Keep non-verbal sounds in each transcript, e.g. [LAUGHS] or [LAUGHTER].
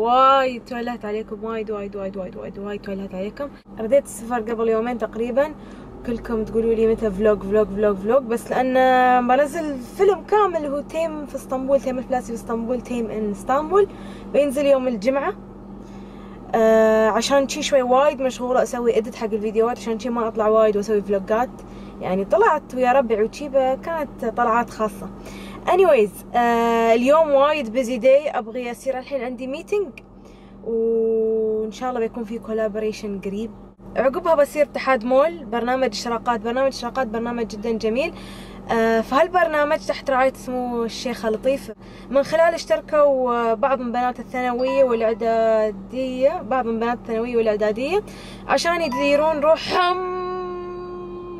وايد تويلت عليكم وايد وايد وايد وايد وايد وايد تويلت عليكم. رديت السفر قبل يومين تقريبا كلكم تقولوا لي متى vlog vlog vlog vlog بس لأن بنزل فيلم كامل هو تيم في اسطنبول تيم الفلاسي في اسطنبول تيم in اسطنبول بينزل يوم الجمعة. آه عشان شي شوي وايد مشغولة أسوي edit حق الفيديوهات عشان شي ما أطلع وايد وأسوي vlogات يعني طلعت ويا ربعي وشيبة كانت طلعات خاصة. Anyways آه اليوم وايد busy day أبغي اصير الحين عندي meeting وإن شاء الله بيكون في collaboration قريب. عقبها بصير اتحاد مول برنامج اشراقات برنامج اشراقات برنامج جدا جميل. آه فهالبرنامج تحت رعاية سمو الشيخة لطيف. من خلال اشتركوا بعض من بنات الثانوية والإعدادية بعض من بنات الثانوية والإعدادية عشان يديرون روحهم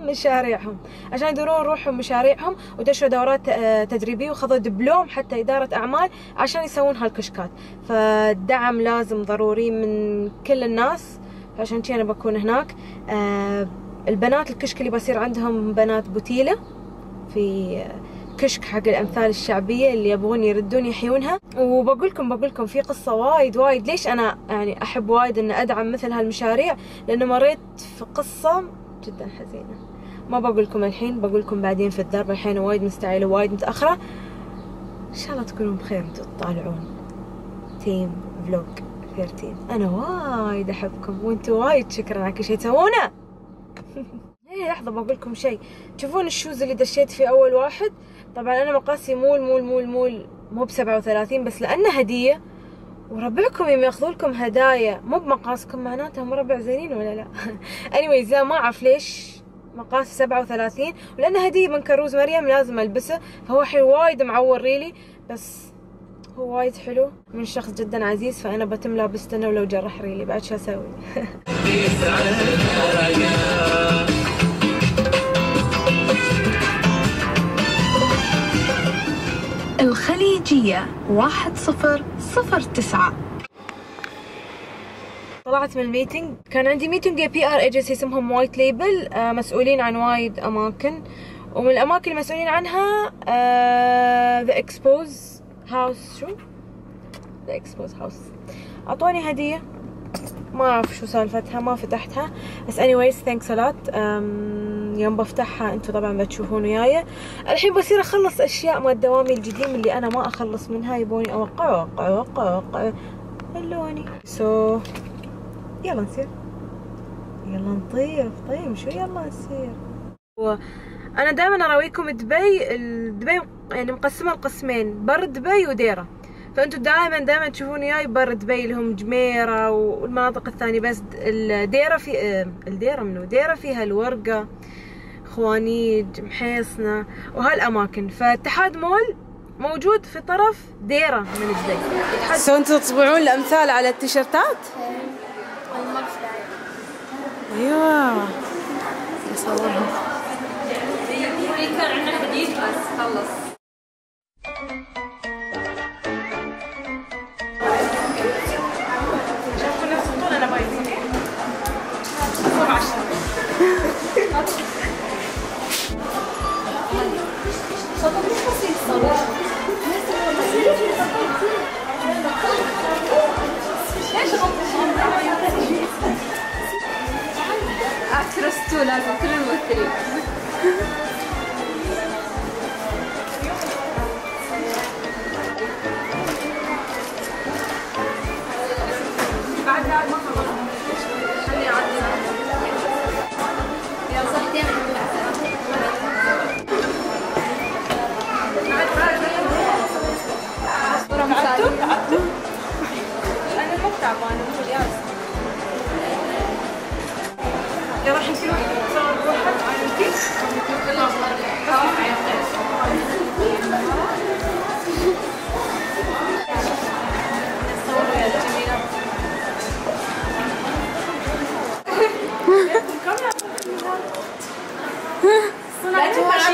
مشاريعهم. عشان يدورون روحهم مشاريعهم ودشوا دورات تدريبية وخذوا دبلوم حتى إدارة أعمال عشان يسوون هالكشكات. فالدعم لازم ضروري من كل الناس. عشان كذا أنا بكون هناك البنات الكشك اللي بصير عندهم بنات بوتيلة في كشك حق الأمثال الشعبية اللي يبغون يردون يحيونها. وبقولكم بقولكم في قصة وايد وايد. ليش أنا يعني أحب وايد أن أدعم مثل هالمشاريع؟ لأنه مريت في قصة جدا حزينة. ما بقولكم الحين بقولكم بعدين في الدرب الحين وايد مستعجلة وايد متأخرة. إن شاء الله تكونوا بخير تطالعون تيم vlog 13 أنا وايد أحبكم وانتوا وايد شكرا على كل شيء تسوونه. [LAUGHS] هي لحظة بقولكم شيء. تشوفون ال shoes اللي دشيت فيه أول واحد؟ طبعا أنا مقاسي مول مول مول مول مو بسبعة وثلاثين بس لأنه هدية. وربعكم يوم ياخذوا لكم هدايا. مو بمقاسكم معناتها مربع زينين ولا لا. [LAUGHS] Anyways لا ما أعرف ليش مقاس سبعة وثلاثين. ولأنه هدية من كروز مريم لازم ألبسه. فهو حي وايد معور ريلي بس هو وايد حلو. من شخص جدا عزيز فأنا بتم لابسته أنا ولو جرح ريلي. بعد شو أسوي؟ الخليجية واحد صفر صفر تسعة. طلعت من ال meeting كان عندي meeting PR agency اسمهم White Label مسؤولين عن وايد أماكن. ومن الأماكن المسؤولين عنها The Expose House شو؟ The Expose House أعطوني هدية. ما أعرف شو سالفتها ما فتحتها. بس anyways thanks a lot. يوم بفتحها أنتم طبعا بتشوفون وياي. الحين بصير أخلص أشياء مال دوامي القديم اللي أنا ما أخلص منها يبوني اوقع اوقع اوقع اوقع خلوني. so so, يلا نسير يلا نطير طيب شو؟ يلا نسير أنا دائما أراويكم دبي دبي يعني مقسمة لقسمين بر دبي وديرة. فانتم دائما دائما تشوفون وياي بر دبي اللي هم جميرة والمناطق الثانية بس الديرة في الديرة منو؟ ديرة فيها الورقة خوانيج محيصنة وهالأماكن. فاتحاد مول موجود في طرف ديرة من دبي. سو أنتم تطبعون الأمثال على التيشيرتات؟ أيوه. يصورهم كان عندنا حديد بس خلص. كل الممثلين بعد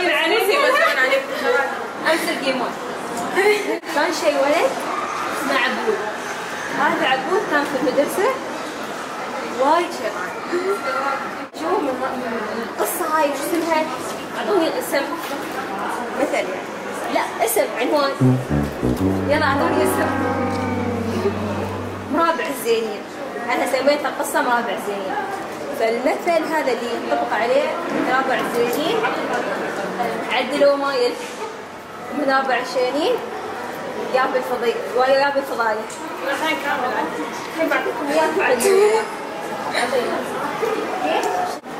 علي زي ما زمان عليك امس الجيمون كان شيء ولد اسمه عبود هذا عبود كان في المدرسة. وايد شيطان شو من القصة هاي شو اسمها؟ أعطوني اسم. مثل. يعني لا اسم عنوان. يلا أعطوني اسم. مرابع الزينين أنا سميت القصة مرابع الزينين فالمثل هذا اللي ينطبق عليه مرابع الزينين عدلوا مايل مرابع الشينين يا بالفضي ويا بالفضايح. الحين كامل الحين بعطيكم اياه تعدلوا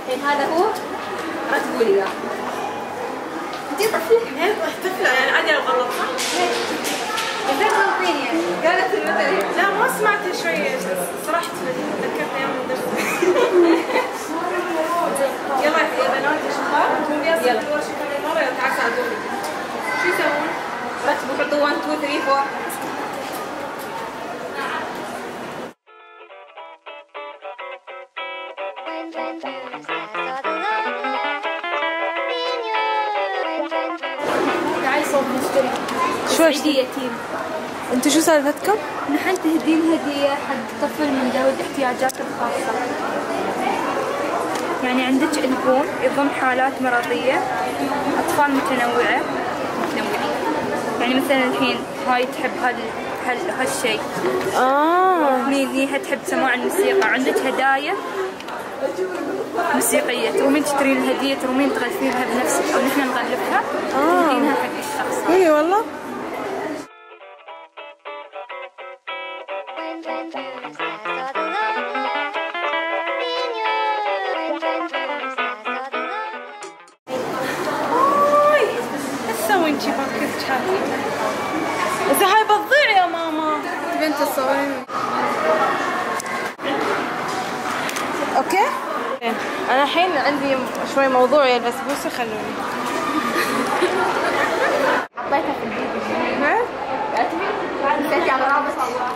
الحين هذا هو؟ رتبوا لي. اياه انتي طفلي طفلة. يعني عادي لو غلط إزاي غلطين يعني قالت المثل. لا ما سمعت شوية سرحت ذكرتني أيام الدرس يلا يا بنات يا شباب تبون يلا. الورشة كل مرة يلا تعال ساعدوني شو يسوون؟ حطوا 1 2 3 4 تعالي صوب نشتري شو سعيدية تيم أنتوا شو سالفتكم؟ نحن تهدين هدية حق طفل من ذوي الاحتياجات الخاصة. يعني عندك ألبوم يضم حالات مرضية أطفال متنوعة يعني مثلا الحين هاي تحب هال هال هالشيء آه. مين هي تحب سماع الموسيقى. عندك هدايا موسيقية. ترومين تشترين الهدية؟ ترومين تغلفينها بنفسك أو نحن نغلفها؟ آه. حق الشخص. إي والله. أنا الحين عندي شوي موضوع يا البسبوسه خلوني. حطيتها في الفيديو نسيتي على رابط. الله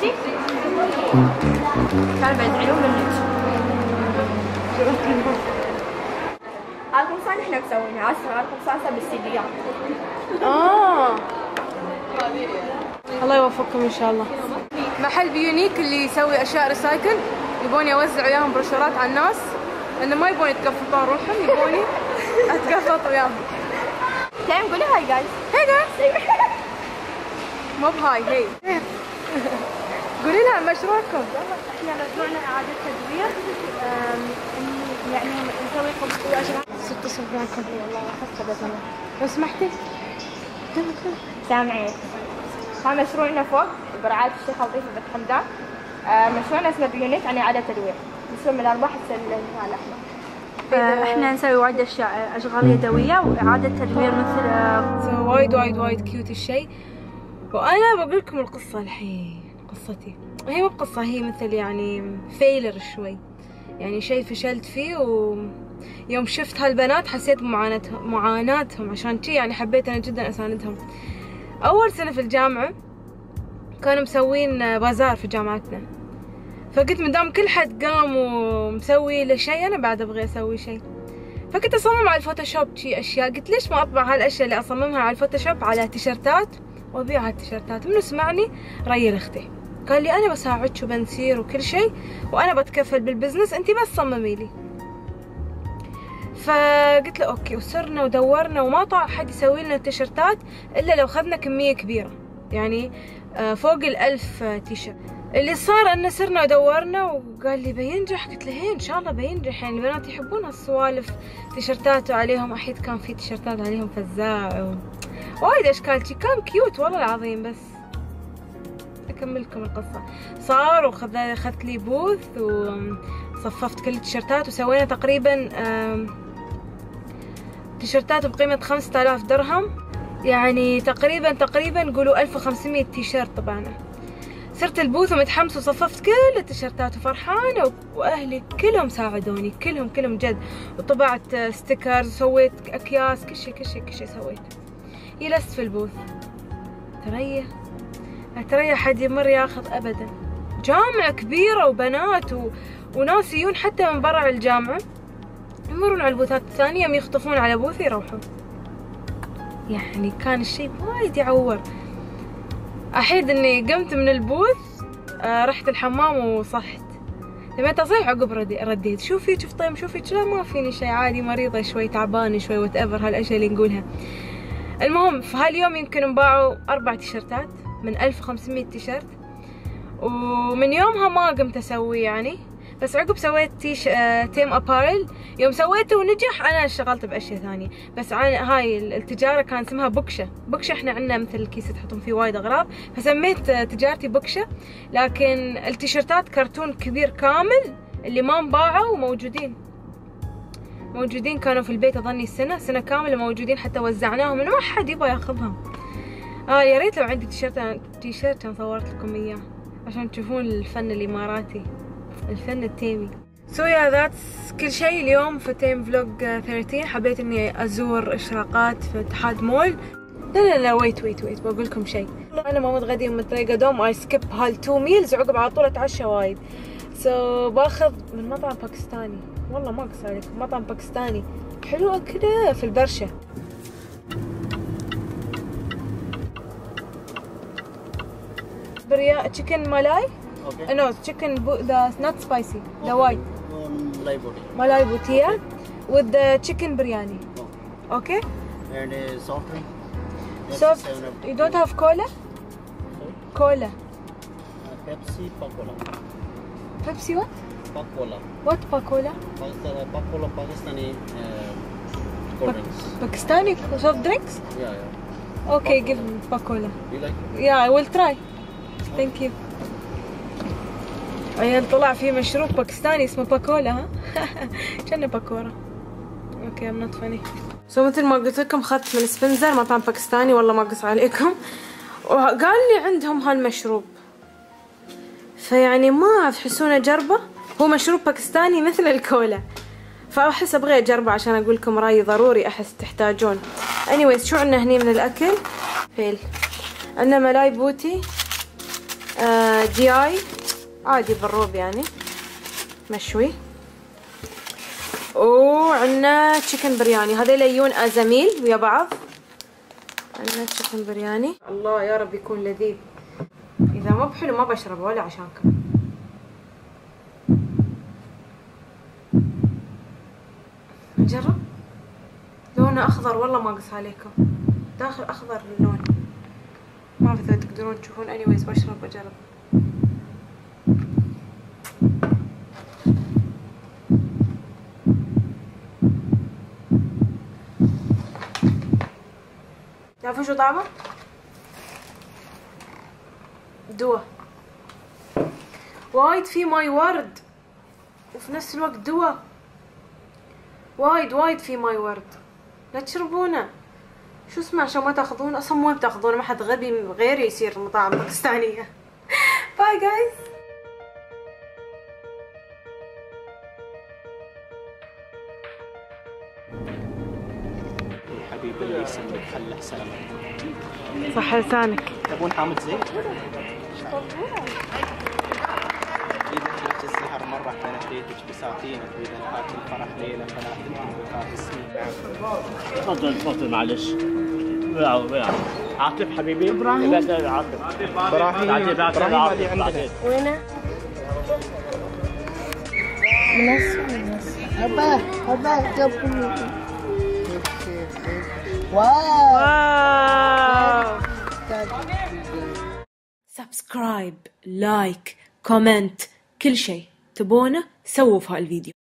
شفتي؟ كان إحنا مسوينها آه. الله يوفقكم إن شاء الله. محل بيونيك اللي يسوي أشياء recycle يبوني اوزع وياهم بروشورات على الناس لأنه ما يبون يتقفطون روحهم يبوني اتقفط وياهم. دايم قولي هاي جايز هي جايز مو بهاي هي قولي لها مشروعكم. إحنا مشروعنا إعادة تدوير يعني نسوي قمصان ست صف معكم لو سمحتي. سامعين. هذا مشروعنا فوق برعاية الشيخ لطيف بن حمدان مشروعنا اسمه بيونيك يعني إعادة تدوير. مسؤول من الأرباح الهلال الأحمر إحنا نسوي وايد أشياء أشغال يدوية وإعادة تدوير مثل آه، وايد وايد وايد cute الشيء. وأنا بقول لكم القصة الحين قصتي. هي مو بقصة هي مثل يعني failure شوي. يعني شيء فشلت فيه ويوم شفت هالبنات حسيت بمعاناتهم معاناتهم. عشان شي يعني حبيت أنا جدا أساندهم. أول سنة في الجامعة كانوا مسوين بازار في جامعتنا. فقلت مدام كل حد قام ومسوي له شيء أنا بعد أبغى أسوي شيء. فكنت أصمم على ال Photoshop شي أشياء. قلت ليش ما أطبع هالأشياء اللي أصممها على ال Photoshop؟ على تيشرتات وأبيع هالتيشرتات. منو سمعني؟ ريل أختي. قال لي أنا بساعدك وبنسير وكل شيء وأنا بتكفل بال business انت بس صممي لي. فقلت له okay وصرنا ودورنا وما طلع حد يسوي لنا تيشرتات إلا لو اخذنا كمية كبيرة. يعني آه، فوق الألف تيشرت. اللي صار انه صرنا ودورنا وقال لي بينجح قلت له هي إن شاء الله بينجح يعني البنات يحبون هالسوالف تيشرتات وعليهم أحيد كان في تيشرتات عليهم فزاع و... وايد أشكال. شي كان cute والله العظيم بس. اكمل لكم القصة. صار وخذ أخذت لي booth وصففت كل التيشرتات وسوينا تقريبا تيشرتات بقيمة خمسة آلاف درهم. يعني تقريبا تقريبا قولوا 1500 تيشرت طبعنا صرت ال booth ومتحمسة وصففت كل التيشرتات وفرحانة وأهلي كلهم ساعدوني كلهم كلهم جد. وطبعت stickers وسويت أكياس كل شي كل شي كل شي سويت. جلست في ال booth. تريا لا تريا حد يمر ياخذ أبدا. جامعة كبيرة وبنات و... وناس يجون حتى من برا الجامعة. يمرون على ال booth ات الثانية يخطفون على booth يروحون. يعني كان الشيء وايد يعور. أحيد إني قمت من ال booth آه رحت الحمام وصحت. لما تصيح عقب ردي رديت. شو فيك فطيم شو فيك لا ما فيني شيء عادي مريضة شوي تعبانة شوي whatever هالأشياء اللي نقولها. المهم في هاليوم يمكن انباعوا أربع تيشرتات من 1500 تيشرت ومن يومها ما قمت أسوي يعني. بس عقب سويت تيش آه TAIM Apparel يوم سويته ونجح أنا اشتغلت بأشياء ثانية. بس هاي التجارة كان اسمها بكشه بكشه إحنا عندنا مثل الكيس تحطون فيه وايد أغراض. فسميت آه، تجارتي بكشه لكن التيشيرتات كرتون كبير كامل اللي ما انباعوا موجودين موجودين كانوا في البيت أظني سنة سنة كاملة موجودين حتى وزعناهم. ما حد يبغى ياخذهم. آه يا ريت لو عندي تيشيرت تيشيرت صورت لكم إياه عشان تشوفون الفن الإماراتي. الفن التيمي. so yeah that's كل شيء اليوم في TAIM vlog 13 حبيت إني أزور إشراقات في اتحاد مول. لا لا لا wait wait wait بقول لكم شيء. أنا ما متغدي متريقه دوم I skip هال two meals وعقب على طول أتعشى وايد. so باخذ من مطعم باكستاني. والله ما أقص عليكم مطعم باكستاني. حلوة كده في البرشة. بريا تشيكن مالاي Okay. Uh, no, chicken, the not spicy, okay. the white. Malai butia, Malai yeah? With the chicken biryani. Okay. And uh, soft drink. Soft. You don't have cola? Sorry? Cola. Uh, Pepsi, Cola. Pepsi what? Pakola. What Pakola? Pakola, uh, Pakistani uh, cold drinks. Pakistani soft drinks? Yeah, yeah. Okay, give me Pakola. You like it? Yeah, I will try. Thank you. عيال طلع في مشروب باكستاني اسمه باكولا ها؟ [LAUGHS] كأنه باكورة okay I'm not funny so مثل ما قلت لكم اخذت من سبنزر مطعم باكستاني والله ما قص عليكم. وقال لي عندهم هالمشروب. فيعني ما تحسونه جربة؟ هو مشروب باكستاني مثل الكولا. فأحس أبغى أجربه عشان أقول لكم رأيي ضروري أحس تحتاجون. Anyways شو عندنا هني من الأكل؟ فيل. عندنا ملاي بوتي آه جي اي عادي بالروب يعني. مشوي. وعندنا chicken برياني هذول يجون ازاميل ويا بعض. عندنا تشيكن برياني الله يا رب يكون لذيذ. إذا مو بحلو ما بشربه ولا عشانكم نجرب. لونه أخضر والله ما قص عليكم. داخل أخضر اللون. ما أعرف إذا تقدرون تشوفون. Anyways بشرب بجرب شو طعمه؟ دوا. وايد في ماي ورد. وفي نفس الوقت دوا. وايد وايد في ماي ورد. لا تشربونه. شو اسمه عشان ما تاخذون؟ أصلا مو بتاخذونه ما حد غبي غيري يصير مطاعم باكستانية. [LAUGHS] bye guys خله صح لسانك تبون حامض زيت؟ إذا شفت السحر مرة كانت بيتك بساتينك وإذا نهاك الفرح ليلة فلا تنتهي السنين تفضل تفضل معلش عاطف حبيبي إبراهيم عاطف إبراهيم بعدين بعدين إبراهيم هذه عاطف عندنا بعدين wow. subscribe like comment كل شيء تبونه سووا في هالفيديو